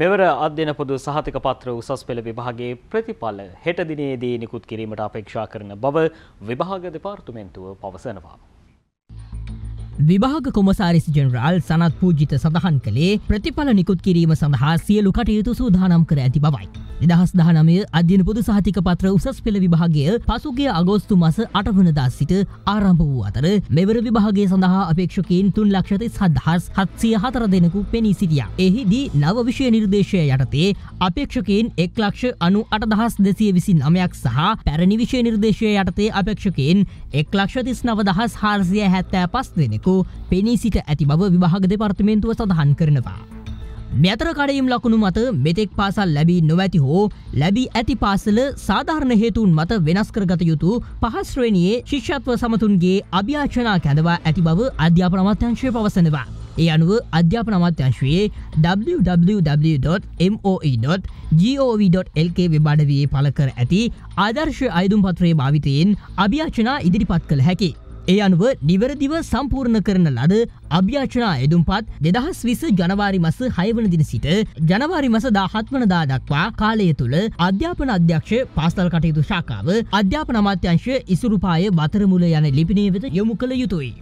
මෙවර අධ්‍යන පොදු සහතික පත්‍ර උසස් පෙළ විභාගේ ප්‍රතිඵල හෙට දිනේදී නිකුත් කිරීමට අපේක්ෂා කරන බව විභාග දෙපාර්තුමෙන්තුව පවසනවා. විභාග කොමසාරිස් ජනරාල් සනත් පූජිත සඳහන් කළේ ප්‍රතිඵල නිකුත් කිරීම සඳහා සියලු කටයුතු සූදානම් කර ඇති බවයි. නිදහස් දහනමය අධ්‍යන පුද සහතික පත්‍ර උසස් පෙළ විභාගය පසුගේ අගෝස්තු මස අටවනදා සිට ආරම්භ වූ අතර මෙවර විභාගේ සඳහා අපේක්ෂකයෙන් තුන් ලක්ෂති සදහස් හත්සිය හතර දෙනෙකු පෙනී සිටිය. එහිදී නව විෂය නිර්දේශය යටතේ අපේක්ෂකයෙන් එක් ලක්ෂ අනු අටදහස් දෙසිය විසි නමයක් සහ පැරණි විෂය නිර්දේශය යටතේ අපේක්ෂකයෙන් එක් ලක්ෂතිස් නවදහස් හාරසිය හැත්තෑ පස් දෙනෙකු දෙනෙකු පෙනී සිට ඇති බව විභාග දෙපර්තමේන්තුව සඳහන් කරනවා. මෙතර කඩයම් ලකුණු මත මෙතෙක් පාසල් ලැබී නොවැති හෝ ලැබී ඇති පාසල සාධාරණ හේතුන් මත වෙනස් කරගත යුතු පහස්ශ්‍රේණයේ ශිෂ්‍යත්ව සමතුන්ගේ අභ්‍යාචනා කැඳවා ඇති බව අධ්‍යාපන අමාත්‍යංශය පවසනවා. ඒ අනුව අධ්‍යාපන අමාත්‍යංශයේ www.moe.gov.lk වෙබාඩවයේ පලකර ඇති ආදර්ශ අයදුම් පත්‍රයේ භාවිතයෙන් අභ්‍යාචනා ඉදිරිපත් කළ හැකි. ඒ අනුව නිවැරදිව සම්පූර්ණ කරන ලද අභ්‍යාචනා එදුම්පත් දෙදහස් විස ජනවාරි මස හයවන දින සිට ජනවාරි මස දාහත්වනදා දක්වා කාලය තුළ අධ්‍යාපන අධ්‍යක්ෂ පාස්තල් කටයුතු ශාකාව අධ්‍යාපන අමාත්‍යංශ ඉසුරුපාය බතරමුල යන ලිපිනේ වෙත යොමු කළ යුතුයි.